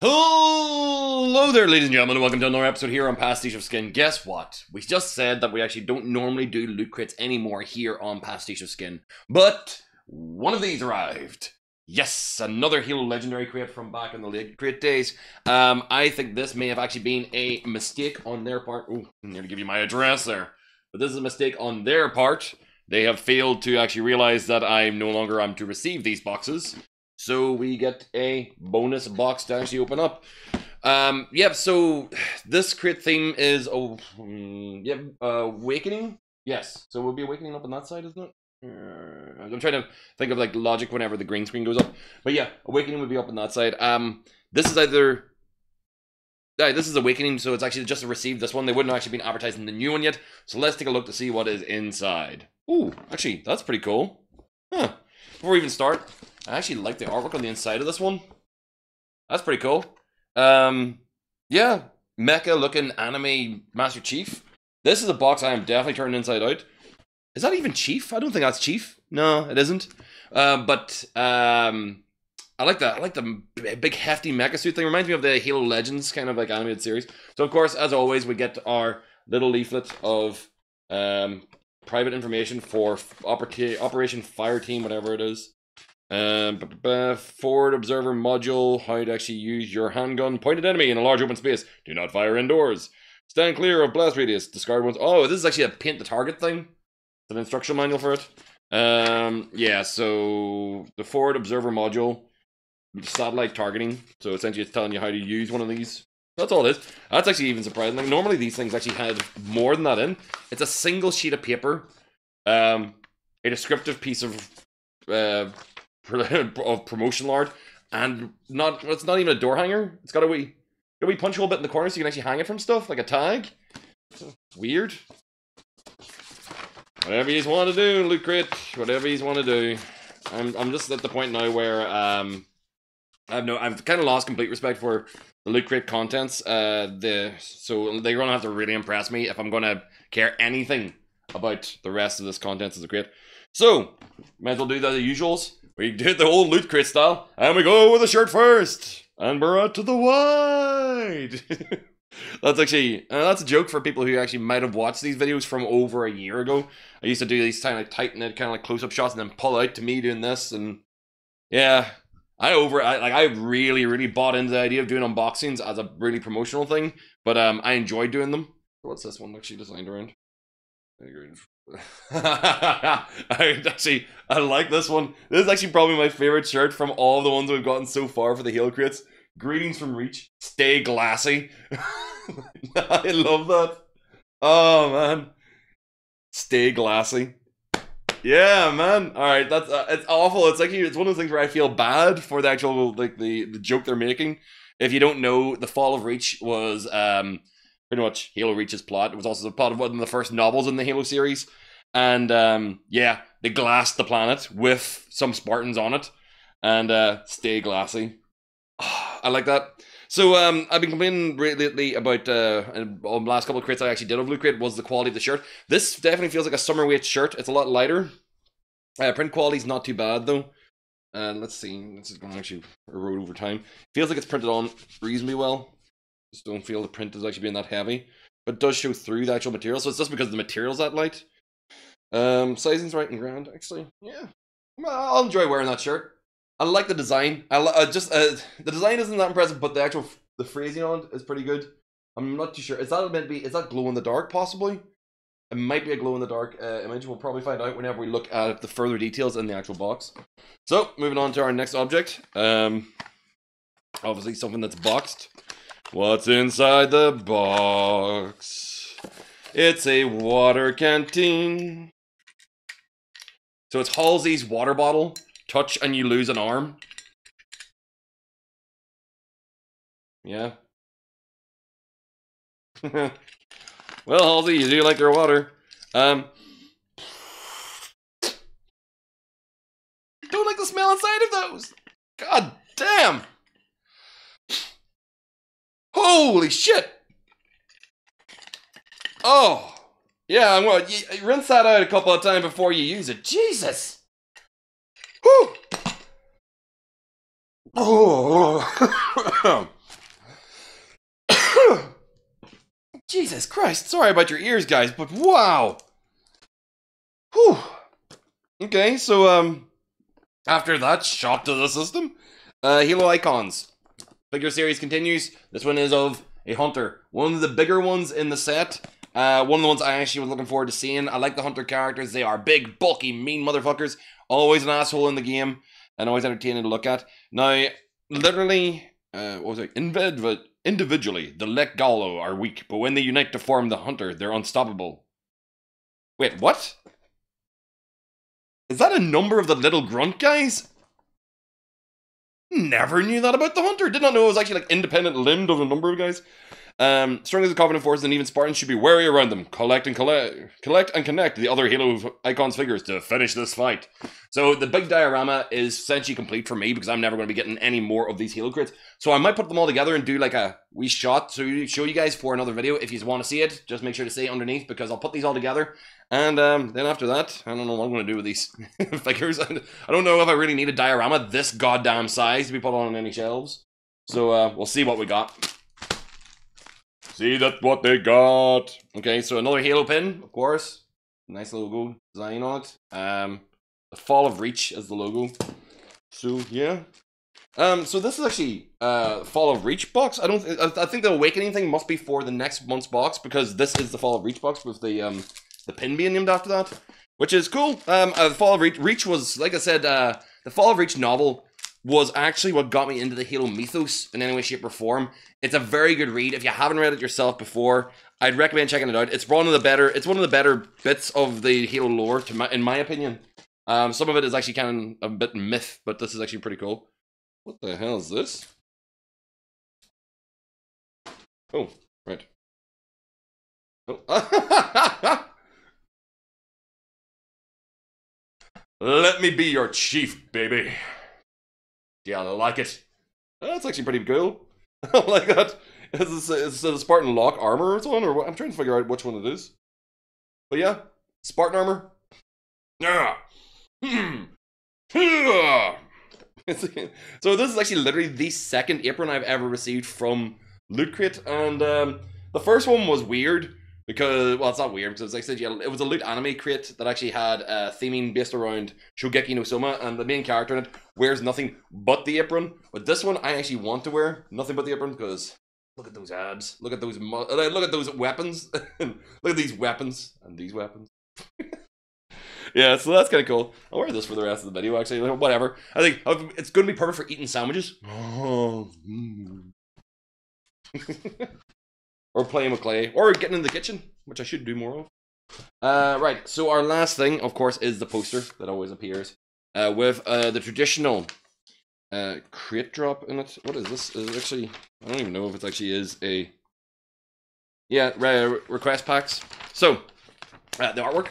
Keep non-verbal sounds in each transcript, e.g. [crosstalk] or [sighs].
Hello there, ladies and gentlemen, and welcome to another episode here on Pastiche of Skin. Guess what? We just said that we actually don't normally do loot crits anymore here on Pastiche of Skin, but one of these arrived. Yes, another Halo Legendary crate from back in the late crate days. Um, I think this may have actually been a mistake on their part. Oh, I'm going to give you my address there. But this is a mistake on their part. They have failed to actually realize that I'm no longer am to receive these boxes. So we get a bonus box to actually open up. Um, yep, so this crit theme is, oh, mm, yep, uh, Awakening? Yes, so we'll be Awakening up on that side, isn't it? Uh, I'm trying to think of like logic whenever the green screen goes up. But yeah, Awakening would be up on that side. Um, this is either yeah, this is Awakening, so it's actually just received this one. They wouldn't actually been advertising the new one yet. So let's take a look to see what is inside. Ooh, actually, that's pretty cool. Huh. Before we even start, I actually like the artwork on the inside of this one. That's pretty cool. Um, yeah, mecha looking anime Master Chief. This is a box I am definitely turning inside out. Is that even Chief? I don't think that's Chief. No, it isn't. Uh, but um, I like that. I like the big hefty mecha suit thing. Reminds me of the Halo Legends kind of like animated series. So of course, as always, we get our little leaflet of um, private information for Operation Fire Team, whatever it is. Um, forward observer module, how to actually use your handgun, pointed enemy in a large open space. Do not fire indoors. Stand clear of blast radius. Discard ones. Oh, this is actually a paint the target thing. It's an instruction manual for it. Um, yeah, so the forward observer module, satellite targeting. So essentially, it's telling you how to use one of these. That's all it is. That's actually even surprising. Like normally these things actually had more than that in. It's a single sheet of paper, um, a descriptive piece of uh, [laughs] of promotional art, and not it's not even a door hanger. It's got a wee, a wee punch hole bit in the corner so you can actually hang it from stuff like a tag. Weird. Whatever you want to do, Loot Crate. Whatever you want to do. I'm I'm just at the point now where um I've no I've kind of lost complete respect for the Loot Crate contents. Uh, the so they're gonna have to really impress me if I'm gonna care anything about the rest of this content as a crate. So might as well do the usuals. We did the old loot crate style, and we go with the shirt first. And we're out to the wide. [laughs] that's actually uh, that's a joke for people who actually might have watched these videos from over a year ago. I used to do these kind of like tighten it, kind of like close up shots, and then pull out to me doing this, and yeah, I over I, like I really really bought into the idea of doing unboxings as a really promotional thing, but um I enjoy doing them. What's this one actually designed around? I actually I like this one. This is actually probably my favorite shirt from all the ones we've gotten so far for the Halo crates. Greetings from Reach. Stay glassy. [laughs] I love that. Oh man. Stay glassy. Yeah, man. All right, that's uh, it's awful. It's like it's one of those things where I feel bad for the actual like the the joke they're making. If you don't know, the Fall of Reach was um pretty much Halo Reach's plot. It was also a part of one of the first novels in the Halo series. And um, yeah, they glassed the planet with some Spartans on it. And uh, stay glassy. [sighs] I like that. So um, I've been complaining lately about uh, the last couple of crates I actually did of Loot Crate was the quality of the shirt. This definitely feels like a summer weight shirt. It's a lot lighter. Uh, print quality's not too bad though. Uh, let's see, this is going to actually erode over time. Feels like it's printed on reasonably well. Just don't feel the print is actually being that heavy. But it does show through the actual material, so it's just because the material's that light. Um, sizing's right and grand, actually. Yeah. I'll enjoy wearing that shirt. I like the design. I uh, just uh, the design isn't that impressive, but the actual the phrasing on it is pretty good. I'm not too sure. Is that meant to be? Is that glow in the dark? Possibly. It might be a glow in the dark uh, image. We'll probably find out whenever we look at the further details in the actual box. So moving on to our next object. Um, obviously something that's boxed. What's inside the box? It's a water canteen. So it's Halsey's water bottle. Touch and you lose an arm. Yeah. [laughs] well, Halsey, you do like their water. Um. Don't like the smell inside of those. God damn. Holy shit! Oh, yeah, I'm gonna you, rinse that out a couple of times before you use it. Jesus! Whew! Oh! [coughs] Jesus Christ, sorry about your ears, guys, but wow! Whew! Okay, so, um, after that shot to the system, uh, Halo Icons. Figure series continues. This one is of a Hunter. One of the bigger ones in the set. Uh, one of the ones I actually was looking forward to seeing. I like the Hunter characters. They are big, bulky, mean motherfuckers. Always an asshole in the game. And always entertaining to look at. Now, literally, uh, what was it? Individually, the Lekgolo are weak, but when they unite to form the Hunter, they're unstoppable. Wait, what? Is that a number of the little grunt guys? Never knew that about the Hunter. Did not know it was actually like independent limbed of a number of guys. Um, strong as the Covenant forces and even Spartans should be wary around them. Collect and collect, collect and connect the other Halo icons figures to finish this fight. So the big diorama is essentially complete for me because I'm never going to be getting any more of these Halo crates. So I might put them all together and do like a wee shot to show you guys for another video. If you want to see it, just make sure to say underneath because I'll put these all together. And um, then after that, I don't know what I'm going to do with these [laughs] figures. I don't know if I really need a diorama this goddamn size to be put on any shelves. So uh, we'll see what we got. See that what they got. Okay, so another Halo pin, of course. Nice logo design on it. Um, the Fall of Reach as the logo. So yeah. Um, so this is actually uh Fall of Reach box. I don't. I, I think the Awakening thing must be for the next month's box because this is the Fall of Reach box with the um the pin being named after that, which is cool. Um, uh, Fall of Reach, Reach was like I said. Uh, the Fall of Reach novel was actually what got me into the Halo mythos in any way, shape, or form. It's a very good read. If you haven't read it yourself before, I'd recommend checking it out. It's one of the better. It's one of the better bits of the Halo lore, to my, in my opinion. Um, some of it is actually kind of a bit myth, but this is actually pretty cool. What the hell is this? Oh, right. Oh. [laughs] Let me be your chief, baby. Yeah, I like it. That's actually pretty cool. [laughs] I like that. Is this, is this a Spartan lock armor or something? Or what? I'm trying to figure out which one it is. But yeah, Spartan armor. Yeah. Hmm. [laughs] so this is actually literally the second apron I've ever received from Loot Crate, and um, the first one was weird because well, it's not weird because like I said, yeah, it was a loot anime crate that actually had uh, theming based around Shokugeki no Soma, and the main character in it wears nothing but the apron. But this one, I actually want to wear nothing but the apron because look at those abs, look at those, mu- look at those weapons, [laughs] look at these weapons and these weapons. [laughs] yeah, so that's kind of cool. I'll wear this for the rest of the video. Actually, whatever. I think it's going to be perfect for eating sandwiches. [laughs] Or playing with clay, or getting in the kitchen, which I should do more of. Uh, right, so our last thing, of course, is the poster that always appears uh, with uh, the traditional uh, crate drop in it. What is this? Is actually? I don't even know if it actually is a. Yeah, re request packs. So, uh, the artwork,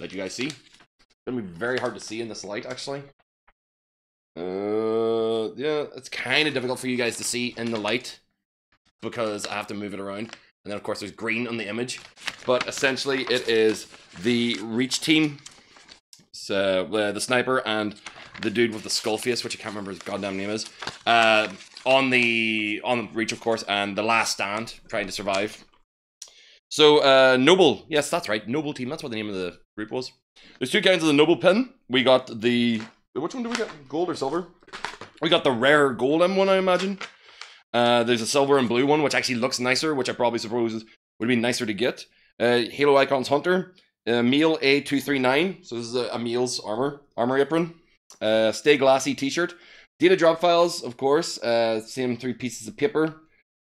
let you guys see. It's gonna be very hard to see in this light, actually. Uh, yeah, it's kind of difficult for you guys to see in the light because I have to move it around. And then, of course, there's green on the image. But essentially, it is the Reach team. So, uh, the sniper and the dude with the skull face, which I can't remember his goddamn name is. Uh, on the on Reach, of course, and the Last Stand, trying to survive. So, uh, Noble. Yes, that's right. Noble team. That's what the name of the group was. There's two kinds of the Noble pin. We got the... Which one do we get? Gold or silver? We got the rare gold M one, I imagine. Uh, there's a silver and blue one, which actually looks nicer, which I probably suppose would be nicer to get. Uh, Halo Icons Hunter, uh, Meal A239. So this is a, Meal's armor, armor apron. Uh, Stay Glassy t-shirt. Data drop files, of course. Uh, same three pieces of paper.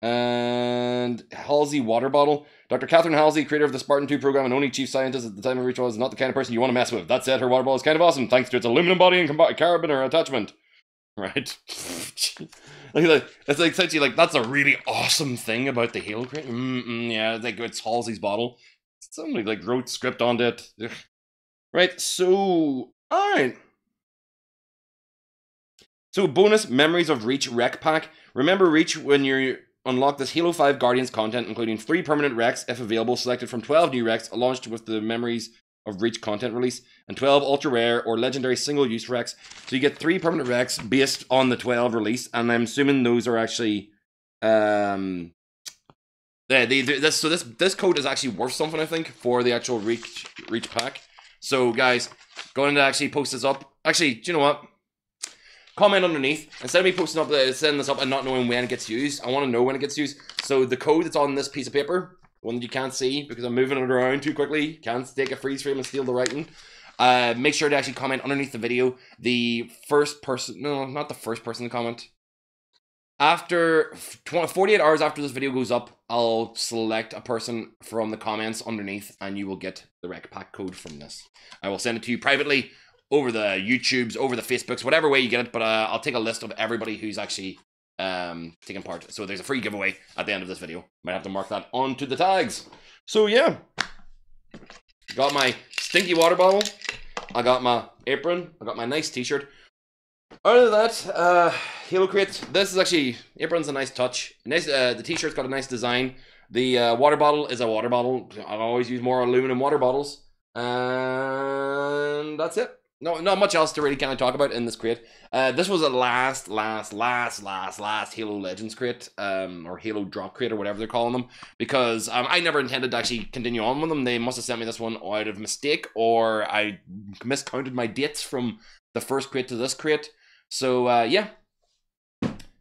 And Halsey water bottle. Dr. Catherine Halsey, creator of the Spartan 2 program and only chief scientist at the time of Reach, was not the kind of person you want to mess with. That said, her water bottle is kind of awesome thanks to its aluminum body and carabiner attachment. [laughs] Right? like, it's like essentially like that's a really awesome thing about the Halo crate. Mm-mm, yeah, like it's Halsey's bottle. Somebody like wrote script on it. Ugh. Right, so all right. So bonus memories of Reach REQ Pack. Remember Reach when you unlock this Halo 5 Guardians content, including three permanent REQs, if available, selected from 12 new REQs, launched with the memories of Reach content release, and 12 ultra rare or legendary single use REQs. So you get three permanent REQs based on the 12 release, and I'm assuming those are actually um Yeah, they, this, so this this code is actually worth something, I think, for the actual reach reach pack. So guys, going to actually post this up. Actually, do you know what? Comment underneath. Instead of me posting up, the, setting this up and not knowing when it gets used, I want to know when it gets used. So the code that's on this piece of paper, one that you can't see because I'm moving it around too quickly, can't take a freeze frame and steal the writing. Uh, make sure to actually comment underneath the video. The first person, no, not the first person to comment. After 48 hours after this video goes up, I'll select a person from the comments underneath and you will get the REQ pack code from this. I will send it to you privately over the YouTubes, over the Facebooks, whatever way you get it. But uh, I'll take a list of everybody who's actually um, taking part. So there's a free giveaway at the end of this video. Might have to mark that onto the tags. So yeah, got my stinky water bottle. I got my apron. I got my nice t-shirt. Other than that, uh, Halo Crate. This is actually apron's a nice touch. Nice. Uh, the t-shirt's got a nice design. The uh, water bottle is a water bottle. I always use more aluminum water bottles, and that's it no, not much else to really kind of talk about in this crate. Uh, this was a last, last, last, last, last Halo Legends crate, um, or Halo Drop crate, or whatever they're calling them, because um, I never intended to actually continue on with them. They must have sent me this one out of mistake, or I miscounted my dates from the first crate to this crate. So uh, yeah,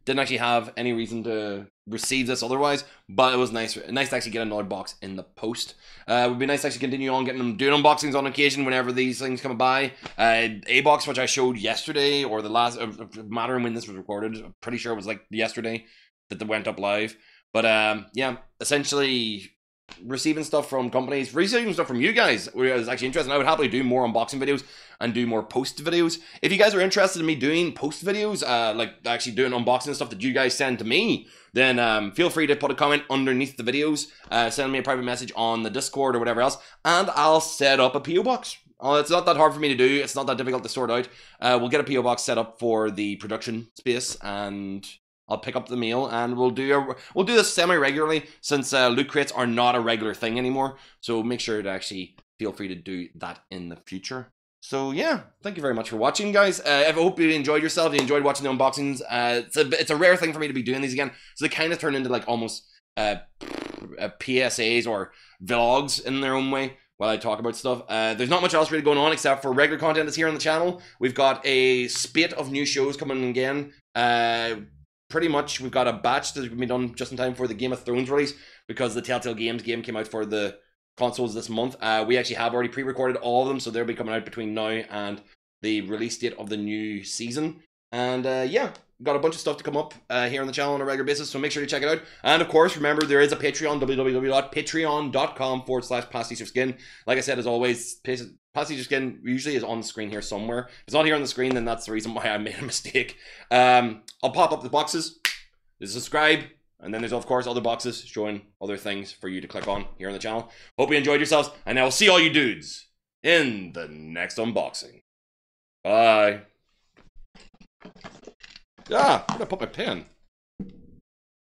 didn't actually have any reason to receive this otherwise, but it was nice nice to actually get another box in the post. Uh, it would be nice to actually continue on getting them doing unboxings on occasion whenever these things come by. Uh, a box which I showed yesterday or the last uh, matter when this was recorded, I'm pretty sure it was like yesterday that they went up live. But um, yeah, essentially receiving stuff from companies, receiving stuff from you guys is actually interesting. I would happily do more unboxing videos and do more post videos. If you guys are interested in me doing post videos, uh, like actually doing unboxing stuff that you guys send to me, then um, feel free to put a comment underneath the videos, uh, send me a private message on the Discord or whatever else, and I'll set up a PO box. Oh, it's not that hard for me to do. It's not that difficult to sort out. Uh, we'll get a PO box set up for the production space, and I'll pick up the mail and we'll do a, we'll do this semi regularly since uh, loot crates are not a regular thing anymore. So make sure to actually feel free to do that in the future. So yeah, thank you very much for watching, guys. Uh, I hope you enjoyed yourself. You enjoyed watching the unboxings. Uh, it's a it's a rare thing for me to be doing these again. So they kind of turn into like almost uh, uh PSAs or vlogs in their own way while I talk about stuff. Uh, there's not much else really going on except for regular content that's here on the channel. We've got a spate of new shows coming again. Uh, pretty much we've got a batch that's going to be done just in time for the Game of Thrones release because the Telltale Games game came out for the consoles this month. Uh, we actually have already pre-recorded all of them, so they'll be coming out between now and the release date of the new season. And uh, yeah, got a bunch of stuff to come up uh, here on the channel on a regular basis, so make sure to check it out. And of course, remember there is a Patreon, www.patreon.com forward slash of skin. Like I said, as always, pastiche of skin usually is on the screen here somewhere. If it's not here on the screen, then that's the reason why I [laughs] made a mistake. Um, I'll pop up the boxes. Subscribe, and then there's, of course, other boxes showing other things for you to click on here on the channel. Hope you enjoyed yourselves, and I will see all you dudes in the next unboxing. Bye. Ah, where'd I put my pen?